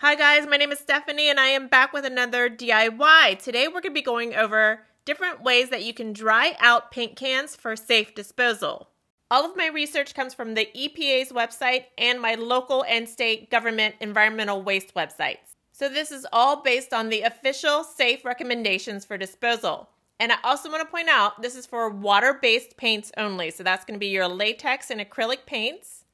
Hi guys, my name is Stephanie and I am back with another DIY. Today we're going to be going over different ways that you can dry out paint cans for safe disposal. All of my research comes from the EPA's website and my local and state government environmental waste websites. So this is all based on the official safe recommendations for disposal. And I also want to point out this is for water-based paints only. So that's going to be your latex and acrylic paints.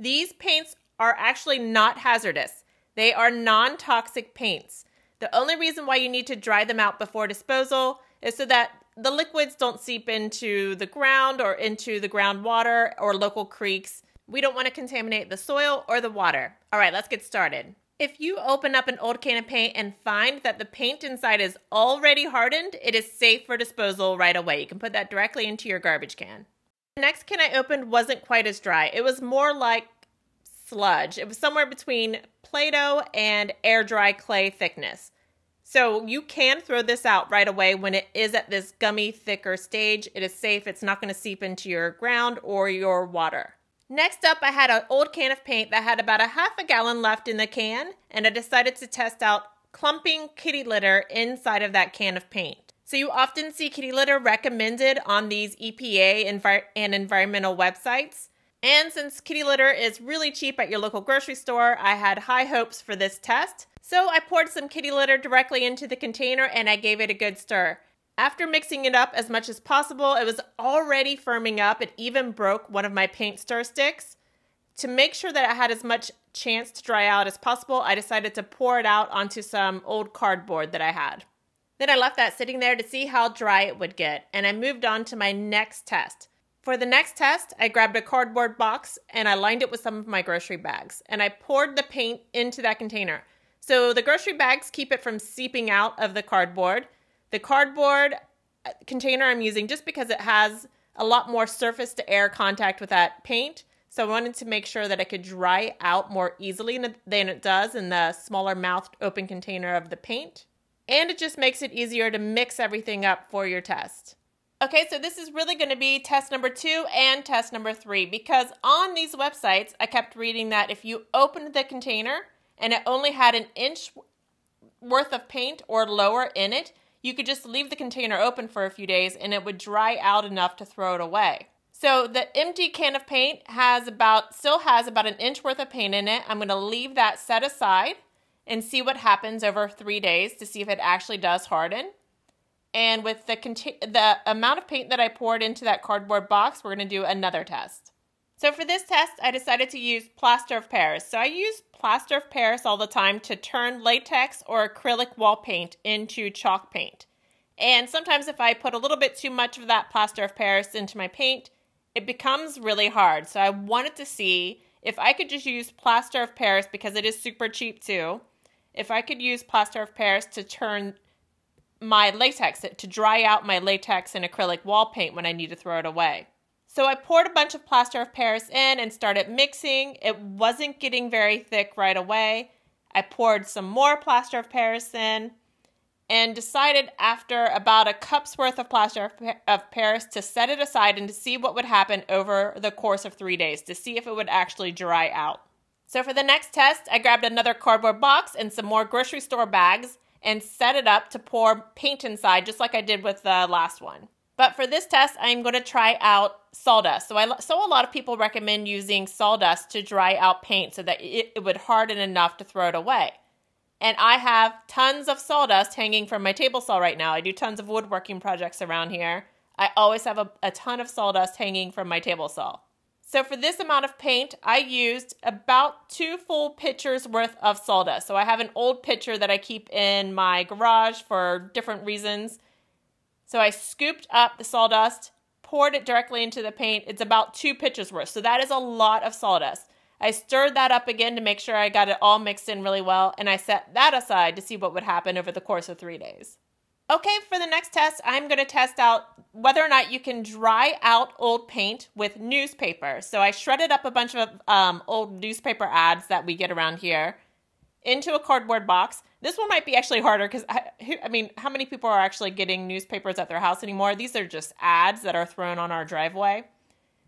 These paints are actually not hazardous. They are non-toxic paints. The only reason why you need to dry them out before disposal is so that the liquids don't seep into the ground or into the groundwater or local creeks. We don't want to contaminate the soil or the water. All right, let's get started. If you open up an old can of paint and find that the paint inside is already hardened, it is safe for disposal right away. You can put that directly into your garbage can. The next can I opened wasn't quite as dry. It was more like sludge. It was somewhere between Play-Doh and air dry clay thickness. So you can throw this out right away when it is at this gummy, thicker stage. It is safe. It's not going to seep into your ground or your water. Next up, I had an old can of paint that had about a half a gallon left in the can, and I decided to test out clumping kitty litter inside of that can of paint. So you often see kitty litter recommended on these EPA and environmental websites. And since kitty litter is really cheap at your local grocery store, I had high hopes for this test. So I poured some kitty litter directly into the container and I gave it a good stir. After mixing it up as much as possible, it was already firming up. It even broke one of my paint stir sticks. To make sure that I had as much chance to dry out as possible, I decided to pour it out onto some old cardboard that I had. Then I left that sitting there to see how dry it would get, and I moved on to my next test. For the next test, I grabbed a cardboard box and I lined it with some of my grocery bags, and I poured the paint into that container. So the grocery bags keep it from seeping out of the cardboard, the cardboard uh, container I'm using just because it has a lot more surface to air contact with that paint. So I wanted to make sure that it could dry out more easily than it does in the smaller mouthed open container of the paint. And it just makes it easier to mix everything up for your test. Okay, so this is really going to be test number two and test number three because on these websites, I kept reading that if you opened the container and it only had an inch worth of paint or lower in it, you could just leave the container open for a few days and it would dry out enough to throw it away. So the empty can of paint has about still has about an inch worth of paint in it. I'm going to leave that set aside and see what happens over 3 days to see if it actually does harden. And with the the amount of paint that I poured into that cardboard box, we're going to do another test. So for this test, I decided to use plaster of Paris. So I use plaster of Paris all the time to turn latex or acrylic wall paint into chalk paint. And sometimes if I put a little bit too much of that plaster of Paris into my paint, it becomes really hard. So I wanted to see if I could just use plaster of Paris because it is super cheap too. If I could use plaster of Paris to turn my latex, to dry out my latex and acrylic wall paint when I need to throw it away. So I poured a bunch of plaster of Paris in and started mixing. It wasn't getting very thick right away. I poured some more plaster of Paris in and decided after about a cup's worth of plaster of Paris to set it aside and to see what would happen over the course of three days to see if it would actually dry out. So for the next test, I grabbed another cardboard box and some more grocery store bags and set it up to pour paint inside just like I did with the last one. But for this test, I'm going to try out sawdust. So I so a lot of people recommend using sawdust to dry out paint so that it, it would harden enough to throw it away. And I have tons of sawdust hanging from my table saw right now. I do tons of woodworking projects around here. I always have a, a ton of sawdust hanging from my table saw. So for this amount of paint, I used about two full pitchers worth of sawdust. So I have an old pitcher that I keep in my garage for different reasons. So I scooped up the sawdust, poured it directly into the paint. It's about two pitchers worth. So that is a lot of sawdust. I stirred that up again to make sure I got it all mixed in really well, and I set that aside to see what would happen over the course of three days. Okay, for the next test, I'm going to test out whether or not you can dry out old paint with newspaper. So I shredded up a bunch of um, old newspaper ads that we get around here into a cardboard box. This one might be actually harder because I, I, mean, how many people are actually getting newspapers at their house anymore? These are just ads that are thrown on our driveway.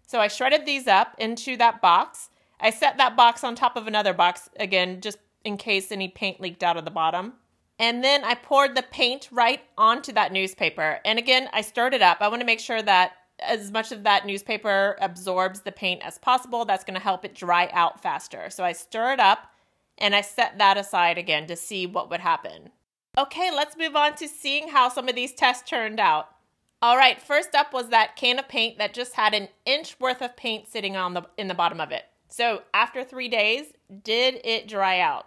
So I shredded these up into that box. I set that box on top of another box, again, just in case any paint leaked out of the bottom. And then I poured the paint right onto that newspaper. And again, I stirred it up. I want to make sure that as much of that newspaper absorbs the paint as possible. That's going to help it dry out faster. So I stir it up and I set that aside again to see what would happen. Okay, let's move on to seeing how some of these tests turned out. All right, first up was that can of paint that just had an inch worth of paint sitting on the in the bottom of it. So after three days, did it dry out?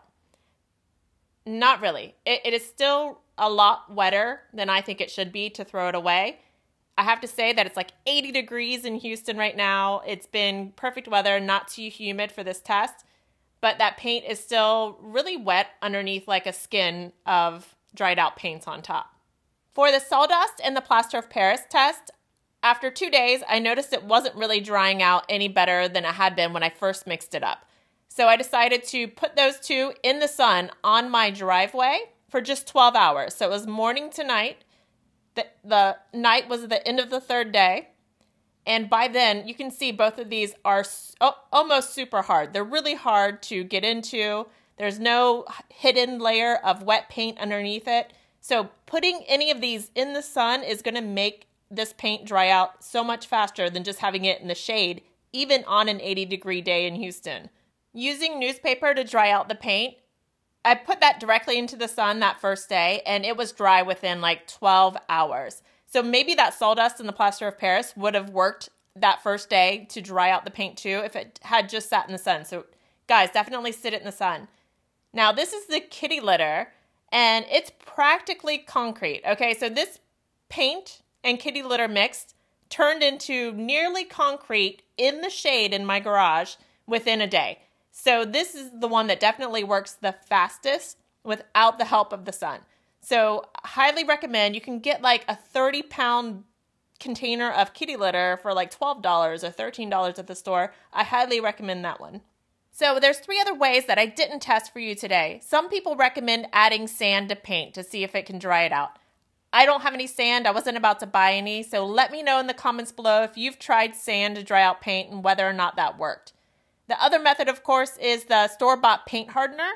Not really. It, it is still a lot wetter than I think it should be to throw it away. I have to say that it's like 80 degrees in Houston right now. It's been perfect weather, not too humid for this test, but that paint is still really wet underneath like a skin of dried out paints on top. For the sawdust and the plaster of Paris test, after two days, I noticed it wasn't really drying out any better than it had been when I first mixed it up. So I decided to put those two in the sun on my driveway for just 12 hours. So it was morning to night. The, the night was the end of the third day. And by then, you can see both of these are oh, almost super hard. They're really hard to get into. There's no hidden layer of wet paint underneath it. So putting any of these in the sun is going to make this paint dry out so much faster than just having it in the shade, even on an 80 degree day in Houston. Using newspaper to dry out the paint, I put that directly into the sun that first day and it was dry within like 12 hours. So maybe that sawdust in the plaster of Paris would have worked that first day to dry out the paint too if it had just sat in the sun. So, guys, definitely sit it in the sun. Now, this is the kitty litter and it's practically concrete. Okay, so this paint and kitty litter mixed turned into nearly concrete in the shade in my garage within a day. So this is the one that definitely works the fastest without the help of the sun. So highly recommend. You can get like a 30 pound container of kitty litter for like $12 or $13 at the store. I highly recommend that one. So there's three other ways that I didn't test for you today. Some people recommend adding sand to paint to see if it can dry it out. I don't have any sand. I wasn't about to buy any. So let me know in the comments below if you've tried sand to dry out paint and whether or not that worked. The other method, of course, is the store bought paint hardener.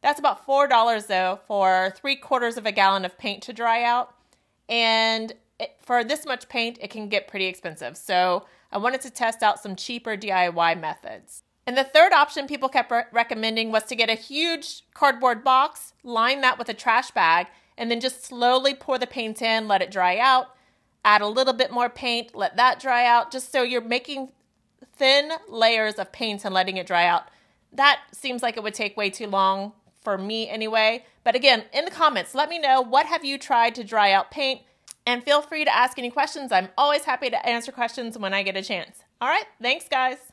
That's about $4 though for three quarters of a gallon of paint to dry out. And it, for this much paint, it can get pretty expensive. So I wanted to test out some cheaper DIY methods. And the third option people kept re- recommending was to get a huge cardboard box, line that with a trash bag, and then just slowly pour the paint in, let it dry out, add a little bit more paint, let that dry out, just so you're making thin layers of paint and letting it dry out. That seems like it would take way too long for me anyway. But again, in the comments, let me know what have you tried to dry out paint and feel free to ask any questions. I'm always happy to answer questions when I get a chance. All right, thanks guys.